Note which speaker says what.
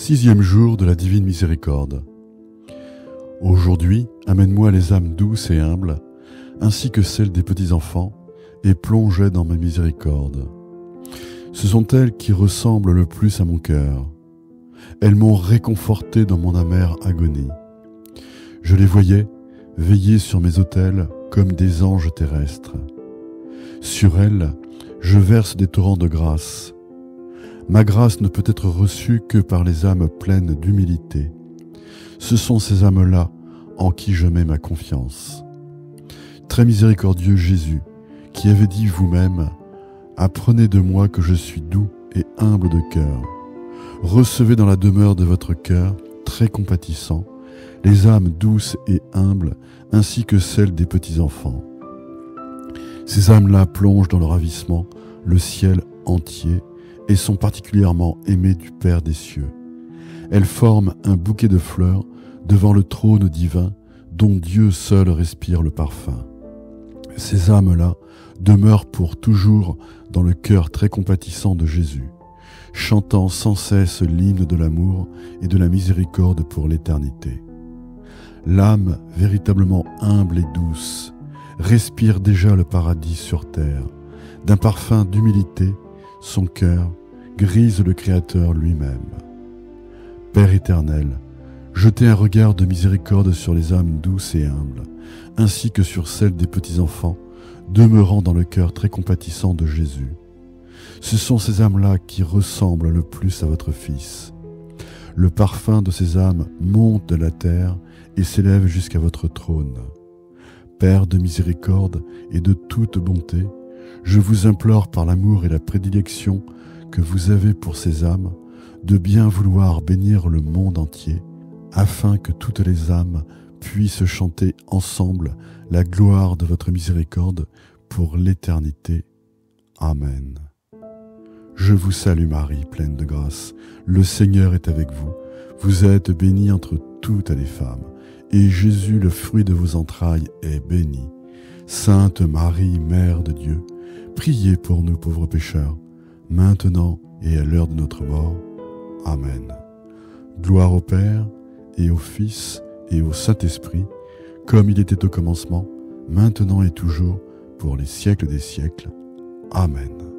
Speaker 1: Sixième jour de la divine miséricorde. Aujourd'hui, amène-moi les âmes douces et humbles, ainsi que celles des petits-enfants, et plonge dans ma miséricorde. Ce sont elles qui ressemblent le plus à mon cœur. Elles m'ont réconforté dans mon amère agonie. Je les voyais veiller sur mes autels comme des anges terrestres. Sur elles, je verse des torrents de grâce Ma grâce ne peut être reçue que par les âmes pleines d'humilité. Ce sont ces âmes-là en qui je mets ma confiance. Très miséricordieux Jésus, qui avait dit vous-même, Apprenez de moi que je suis doux et humble de cœur. Recevez dans la demeure de votre cœur, très compatissant, les âmes douces et humbles, ainsi que celles des petits-enfants. Ces âmes-là plongent dans le ravissement le ciel entier et sont particulièrement aimées du Père des cieux. Elles forment un bouquet de fleurs devant le trône divin dont Dieu seul respire le parfum. Ces âmes-là demeurent pour toujours dans le cœur très compatissant de Jésus, chantant sans cesse l'hymne de l'amour et de la miséricorde pour l'éternité. L'âme véritablement humble et douce respire déjà le paradis sur terre, d'un parfum d'humilité, son cœur grise le Créateur lui-même. Père éternel, jetez un regard de miséricorde sur les âmes douces et humbles, ainsi que sur celles des petits-enfants, demeurant dans le cœur très compatissant de Jésus. Ce sont ces âmes-là qui ressemblent le plus à votre Fils. Le parfum de ces âmes monte de la terre et s'élève jusqu'à votre trône. Père de miséricorde et de toute bonté, je vous implore par l'amour et la prédilection que vous avez pour ces âmes de bien vouloir bénir le monde entier, afin que toutes les âmes puissent chanter ensemble la gloire de votre miséricorde pour l'éternité. Amen. Je vous salue Marie, pleine de grâce. Le Seigneur est avec vous. Vous êtes bénie entre toutes les femmes, et Jésus, le fruit de vos entrailles, est béni. Sainte Marie, Mère de Dieu, priez pour nous pauvres pécheurs maintenant et à l'heure de notre mort. Amen. Gloire au Père et au Fils et au Saint-Esprit, comme il était au commencement, maintenant et toujours, pour les siècles des siècles. Amen.